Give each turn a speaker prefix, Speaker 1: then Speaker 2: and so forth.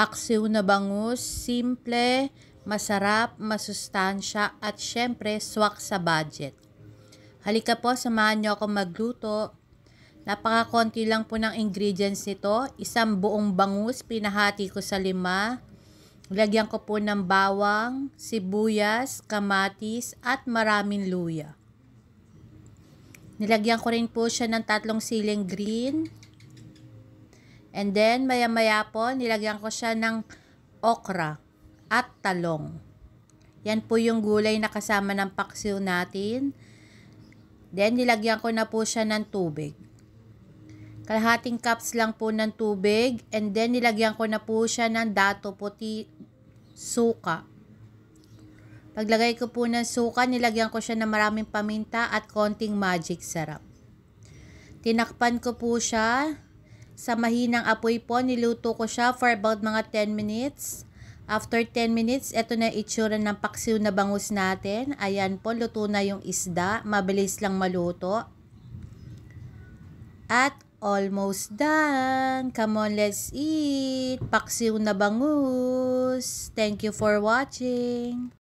Speaker 1: Paksiw na bangus, simple, masarap, masustansya at syempre swak sa budget. Halika po, samahan niyo ako magluto. Napakakonti lang po ng ingredients nito. Isang buong bangus, pinahati ko sa lima. Lagyan ko po ng bawang, sibuyas, kamatis at maraming luya. Nilagyan ko rin po siya ng tatlong siling green. And then, maya-maya po, nilagyan ko siya ng okra at talong. Yan po yung gulay na kasama ng paksiw natin. Then, nilagyan ko na po siya ng tubig. Kalahating cups lang po ng tubig. And then, nilagyan ko na po siya ng dato puti suka. Paglagay ko po ng suka, nilagyan ko siya ng maraming paminta at konting magic sarap. Tinakpan ko po siya. Sa mahinang apoy po, niluto ko siya for about mga 10 minutes. After 10 minutes, ito na itsura ng paksiw na bangus natin. Ayan po, luto na yung isda. Mabilis lang maluto. At almost done. Come on, let's eat. Paksiw na bangus. Thank you for watching.